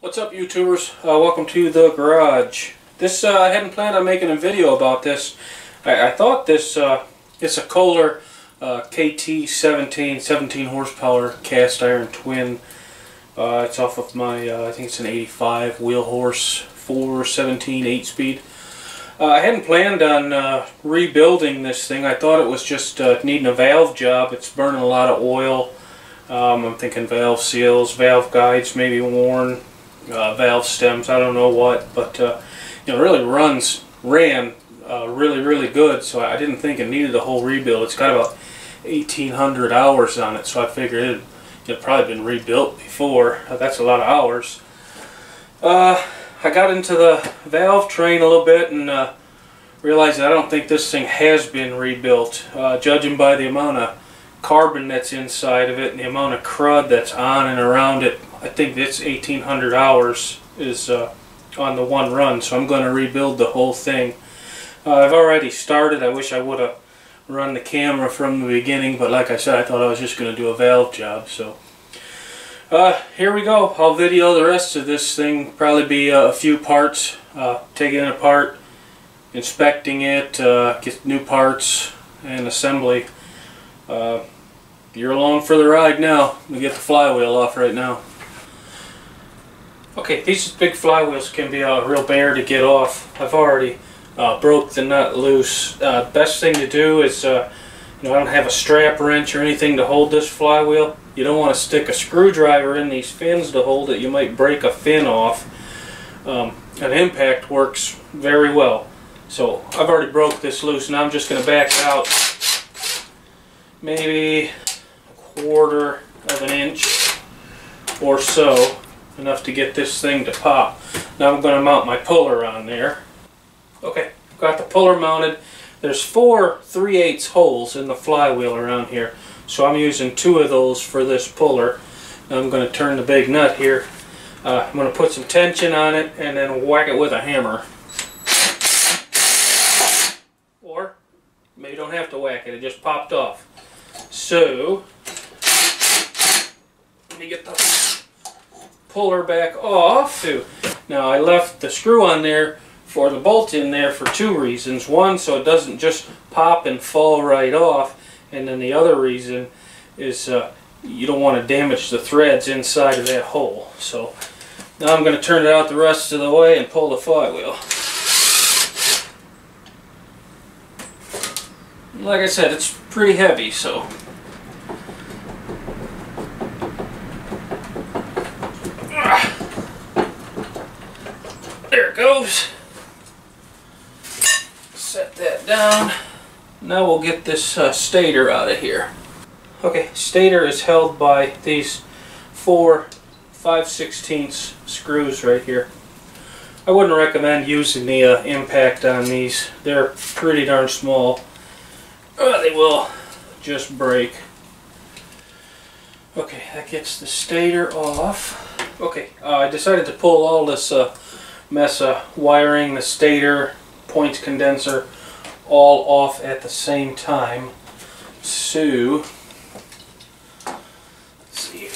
What's up YouTubers? Uh, welcome to the garage. This uh, I hadn't planned on making a video about this. I, I thought this uh, it's a Kohler uh, KT17 17 horsepower cast iron twin. Uh, it's off of my uh, I think it's an 85 wheel horse 417 8 speed. I hadn't planned on rebuilding this thing. I thought it was just needing a valve job. It's burning a lot of oil. Um, I'm thinking valve seals, valve guides maybe worn, uh, valve stems, I don't know what, but uh, you know, really runs, ran uh, really, really good, so I didn't think it needed a whole rebuild. It's got about 1,800 hours on it, so I figured it had probably been rebuilt before. Uh, that's a lot of hours. Uh, I got into the valve train a little bit and uh, realized that I don't think this thing has been rebuilt, judging by the amount of carbon that's inside of it and the amount of crud that's on and around it I think it's 1800 hours is uh, on the one run so I'm going to rebuild the whole thing. Uh, I've already started. I wish I would have run the camera from the beginning but like I said I thought I was just going to do a valve job so. Uh, here we go. I'll video the rest of this thing probably be uh, a few parts uh, taking it apart inspecting it uh, get new parts and assembly. You're along for the ride now. We get the flywheel off right now. Okay, these big flywheels can be a real bear to get off. I've already uh, broke the nut loose. Uh, best thing to do is, uh, you know, I don't have a strap wrench or anything to hold this flywheel. You don't want to stick a screwdriver in these fins to hold it. You might break a fin off. Um, an impact works very well. So I've already broke this loose. and I'm just going to back out maybe a quarter of an inch or so enough to get this thing to pop. Now I'm going to mount my puller on there. Okay, got the puller mounted. There's four 3 8 holes in the flywheel around here. So I'm using two of those for this puller. Now I'm going to turn the big nut here. Uh, I'm going to put some tension on it and then whack it with a hammer. Or maybe don't have to whack it, it just popped off. So, let me get the puller back off. Now I left the screw on there for the bolt in there for two reasons. One, so it doesn't just pop and fall right off. And then the other reason is uh, you don't want to damage the threads inside of that hole. So now I'm going to turn it out the rest of the way and pull the flywheel. Like I said, it's pretty heavy, so It goes. Set that down. Now we'll get this uh, stator out of here. Okay, stator is held by these four 5 16 screws right here. I wouldn't recommend using the uh, impact on these. They're pretty darn small. They will just break. Okay, that gets the stator off. Okay, uh, I decided to pull all this uh, mess of wiring, the stator, points condenser, all off at the same time. So, see.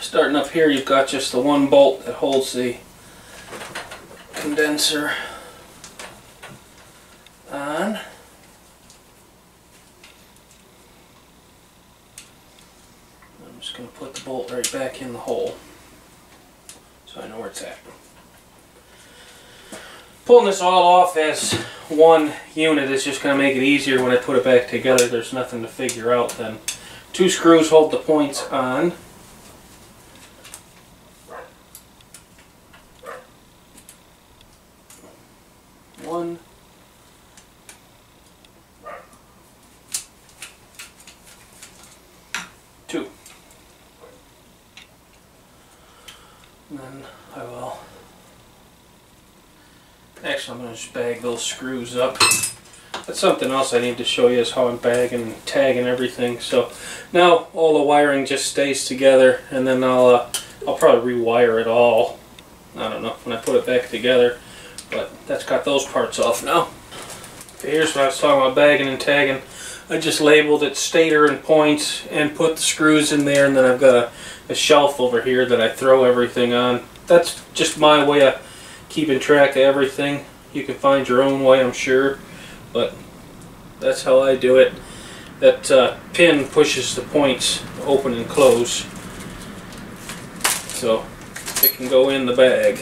Starting up here, you've got just the one bolt that holds the condenser on. I'm just going to put the bolt right back in the hole so I know where it's at. Pulling this all off as one unit is just going to make it easier when I put it back together. There's nothing to figure out then. Two screws hold the points on. One, two. And then I will, actually I'm going to just bag those screws up. That's something else I need to show you is how I'm bagging and tagging everything. So now all the wiring just stays together and then I'll, uh, I'll probably rewire it all. I don't know when I put it back together. But that's got those parts off now. Here's what I was talking about bagging and tagging. I just labeled it stator and points and put the screws in there and then I've got a a shelf over here that I throw everything on. That's just my way of keeping track of everything. You can find your own way, I'm sure, but that's how I do it. That uh, pin pushes the points open and close, so it can go in the bag.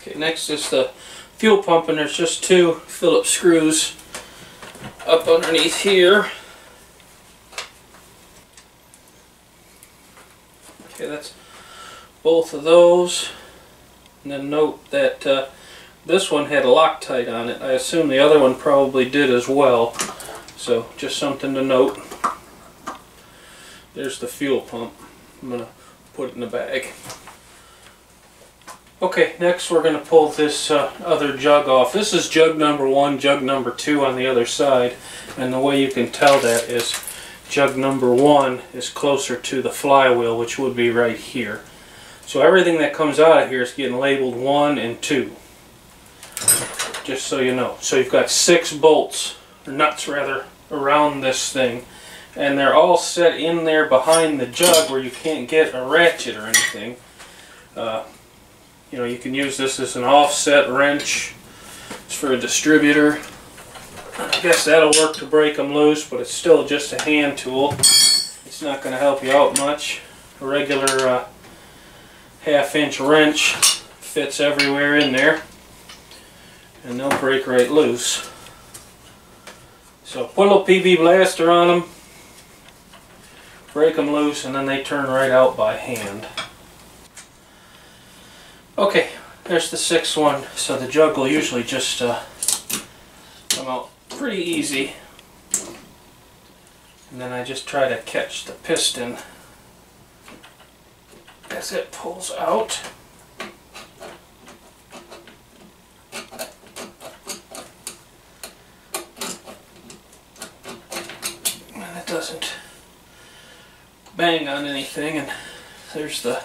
Okay, next is the fuel pump, and there's just two Phillips screws up underneath here. Okay, that's both of those. And then note that uh, this one had a Loctite on it. I assume the other one probably did as well. So just something to note. There's the fuel pump. I'm going to put it in the bag. Okay, next we're going to pull this uh, other jug off. This is jug number one, jug number two on the other side. And the way you can tell that is jug number one is closer to the flywheel, which would be right here. So everything that comes out of here is getting labeled one and two. Just so you know. So you've got six bolts, or nuts rather, around this thing. And they're all set in there behind the jug where you can't get a ratchet or anything. Uh, you know, you can use this as an offset wrench. It's for a distributor. I guess that'll work to break them loose, but it's still just a hand tool. It's not going to help you out much. A regular uh, half inch wrench fits everywhere in there and they'll break right loose. So put a little PB blaster on them, break them loose, and then they turn right out by hand. Okay, there's the sixth one. So the jug will usually just uh, come out pretty easy. And then I just try to catch the piston as it pulls out. And it doesn't bang on anything and there's the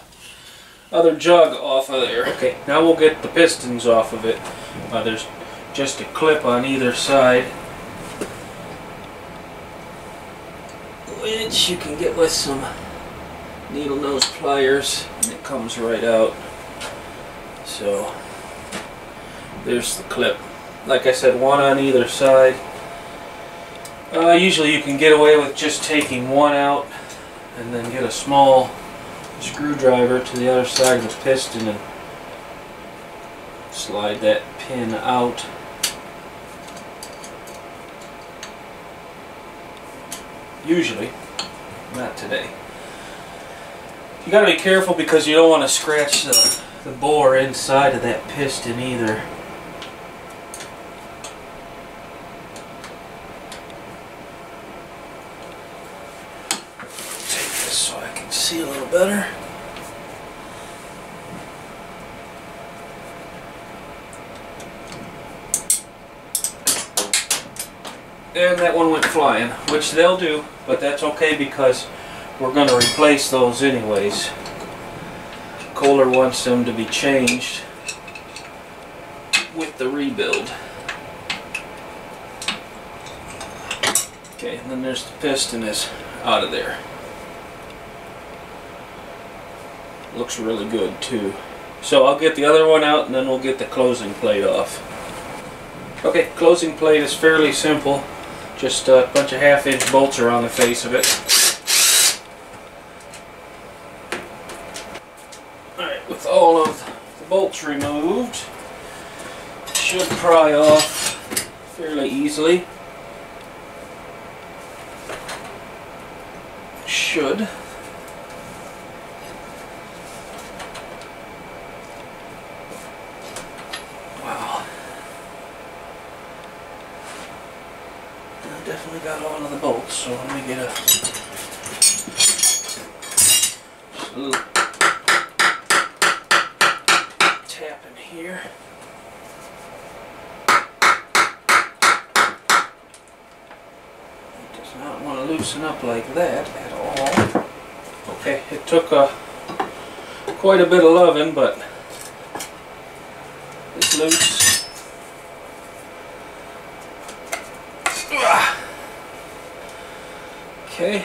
other jug off of there. Okay, now we'll get the pistons off of it. Uh, there's just a clip on either side. Which you can get with some needle nose pliers and it comes right out. So there's the clip. Like I said, one on either side. Uh, usually you can get away with just taking one out and then get a small screwdriver to the other side of the piston and slide that pin out. Usually, not today. You gotta be careful because you don't want to scratch the, the bore inside of that piston either. Take this so I can see a little better. And that one went flying, which they'll do, but that's okay because we're going to replace those anyways. Kohler wants them to be changed with the rebuild. Okay, and then there's the piston is out of there. Looks really good too. So I'll get the other one out and then we'll get the closing plate off. Okay, closing plate is fairly simple. Just a bunch of half inch bolts around the face of it. Alright, with all of the bolts removed, should pry off fairly easily. Should. Wow. I definitely got all of the bolts, so let me get a, just a little tap in here. It does not want to loosen up like that at all. Okay, it took a, quite a bit of loving, but it's loose. Okay.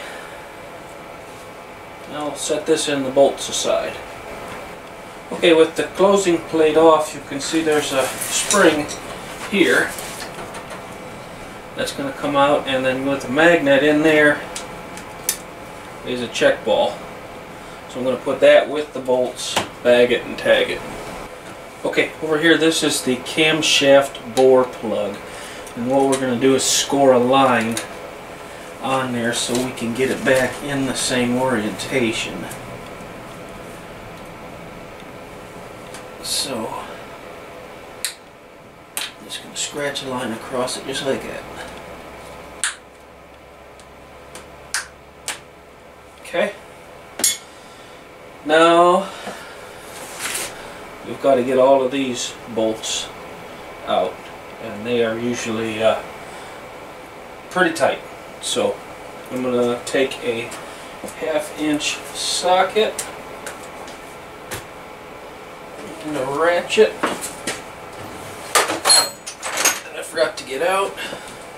Now I'll set this in the bolts aside. Okay, with the closing plate off, you can see there's a spring here that's going to come out, and then with the magnet in there is a check ball. So I'm going to put that with the bolts, bag it, and tag it. Okay, over here, this is the camshaft bore plug. And what we're going to do is score a line on there so we can get it back in the same orientation. So, I'm just going to scratch a line across it just like that. Okay. Now, we've got to get all of these bolts out and they are usually uh, pretty tight. So I'm going to take a half inch socket and a ratchet and I forgot to get out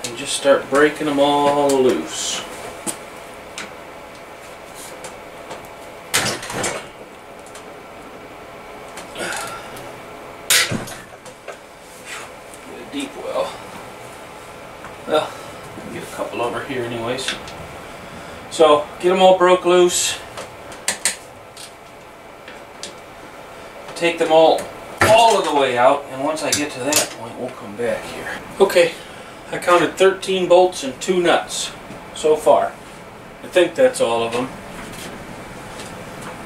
and just start breaking them all loose. Get a deep well. Well, get a couple over here anyways. So get them all broke loose. Take them all all of the way out and once I get to that point we'll come back here. Okay, I counted 13 bolts and two nuts so far. I think that's all of them.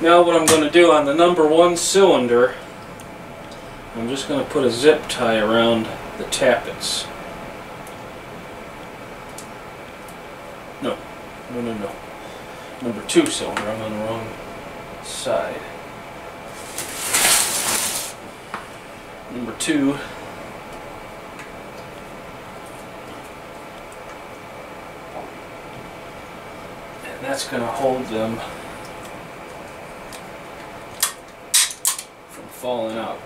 Now what I'm going to do on the number one cylinder, I'm just going to put a zip tie around the tappets. No, no, no, no. Number two cylinder, I'm on the wrong side. Number two. And that's going to hold them from falling out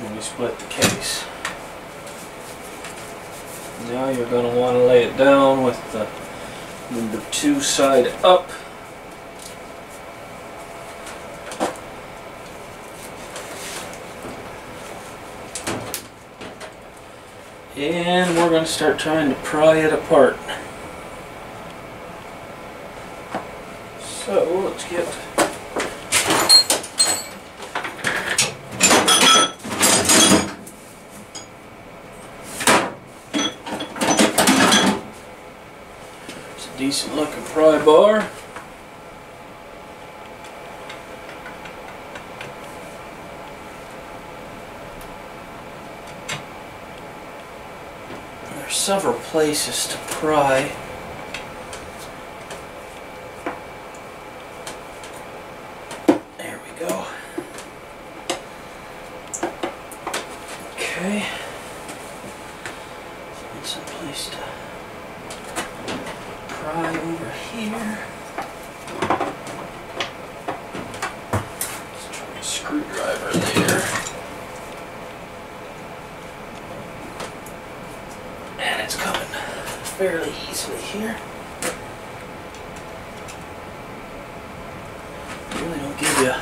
when we split the case. Now you're going to want to lay it down with the number two side up. And we're going to start trying to pry it apart. So let's get a decent looking pry bar. There's several places to pry. There we go. Okay. Need some place to pry over here. Let's try a screwdriver there. And it's coming fairly easily here. Really don't give you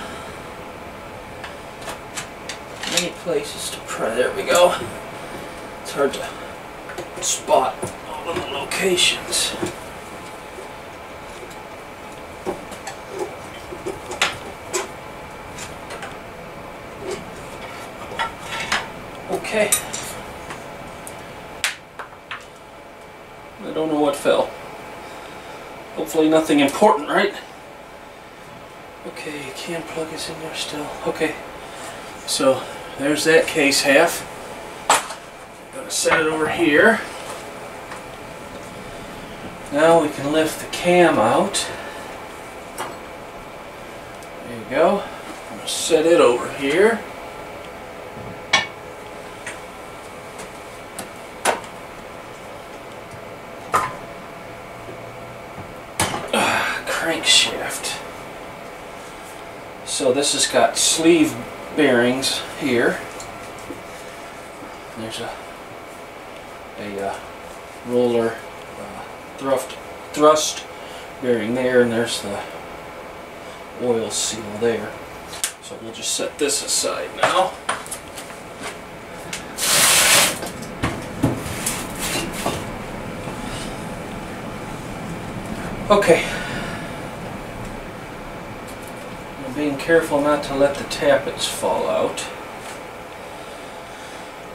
many places to pry. There we go. It's hard to spot all of the locations. Okay. I don't know what fell. Hopefully nothing important, right? Okay, cam plug is in there still. Okay. So, there's that case half. I'm gonna set it over here. Now we can lift the cam out. There you go. I'm gonna set it over here. crankshaft. So this has got sleeve bearings here. There's a a uh, roller uh, thrust thrust bearing there and there's the oil seal there. So we'll just set this aside now. Okay. I'm being careful not to let the tappets fall out.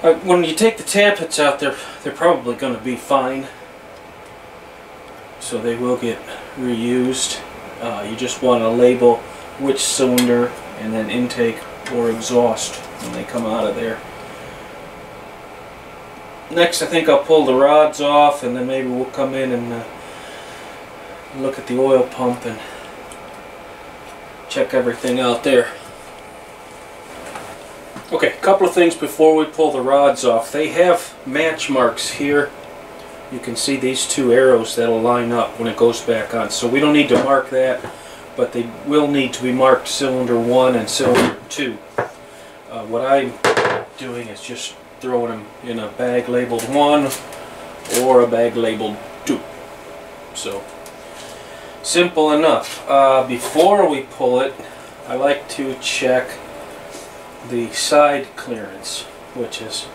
Uh, when you take the tappets out, they're, they're probably going to be fine. So they will get reused. Uh, you just want to label which cylinder and then intake or exhaust when they come out of there. Next I think I'll pull the rods off and then maybe we'll come in and uh, look at the oil pump and check everything out there. Okay, a couple of things before we pull the rods off. They have match marks here. You can see these two arrows that'll line up when it goes back on. So we don't need to mark that, but they will need to be marked cylinder 1 and cylinder 2. Uh, what I'm doing is just throwing them in a bag labeled 1 or a bag labeled 2. So Simple enough. Uh, before we pull it, I like to check the side clearance, which is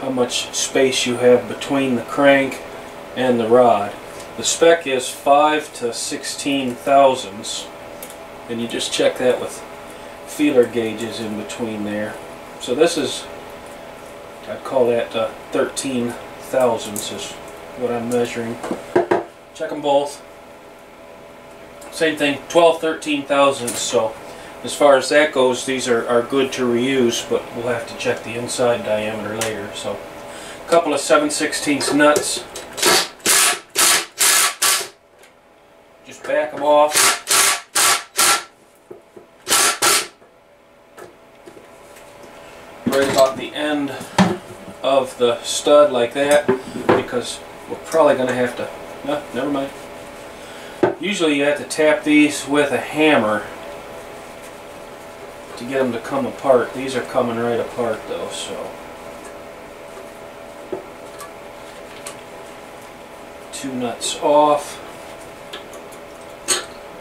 how much space you have between the crank and the rod. The spec is 5 to 16 thousandths, and you just check that with feeler gauges in between there. So this is, I'd call that uh, 13 thousandths is what I'm measuring. Check them both same thing 12 13 thousandths so as far as that goes these are, are good to reuse but we'll have to check the inside diameter later so. A couple of 7 16 nuts. Just back them off. Right about the end of the stud like that because we're probably going to have to no, never mind Usually you have to tap these with a hammer to get them to come apart. These are coming right apart though, so. Two nuts off.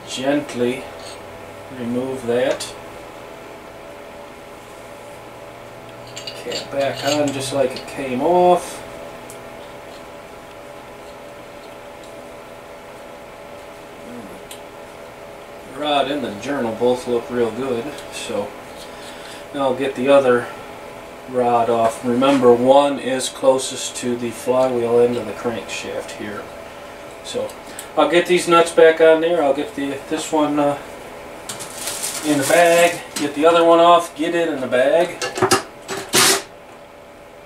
Gently remove that. Cap back on just like it came off. Rod and the journal both look real good. So I'll get the other rod off. Remember one is closest to the flywheel end of the crankshaft here. So I'll get these nuts back on there. I'll get the this one uh, in the bag. Get the other one off. Get it in the bag.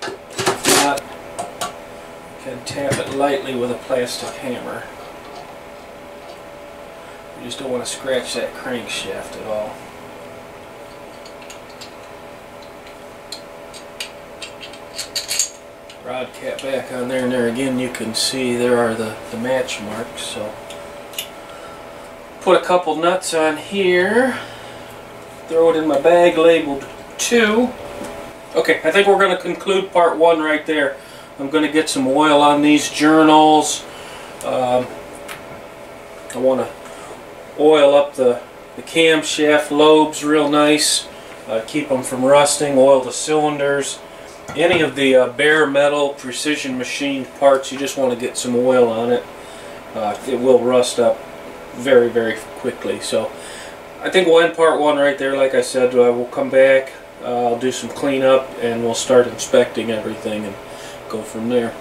If not, can tap it lightly with a plastic hammer. Just don't want to scratch that crankshaft at all. Rod cap back on there and there again you can see there are the, the match marks so. Put a couple nuts on here. Throw it in my bag labeled 2 okay I think we're going to conclude part 1 right there. I'm going to get some oil on these journals. Um, I want to oil up the, the camshaft lobes real nice, uh, keep them from rusting, oil the cylinders. Any of the uh, bare metal precision machined parts, you just want to get some oil on it. Uh, it will rust up very, very quickly. So I think we'll end part one right there. Like I said, uh, we'll come back, uh, I'll do some cleanup, and we'll start inspecting everything and go from there.